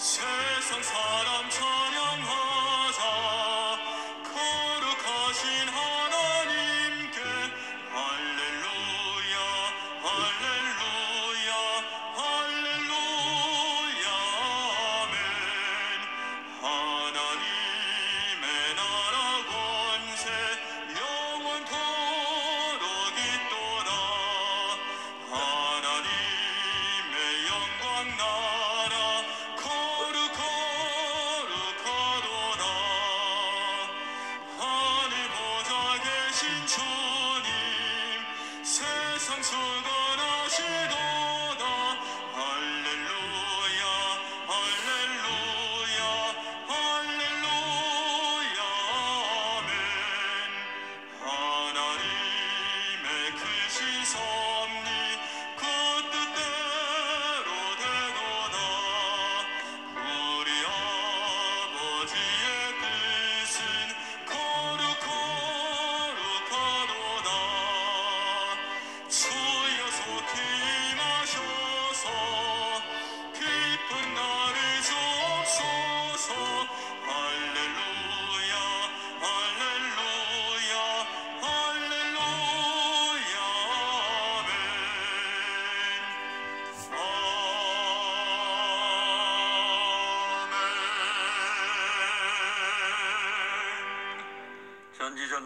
세상 사람처럼 던지셨나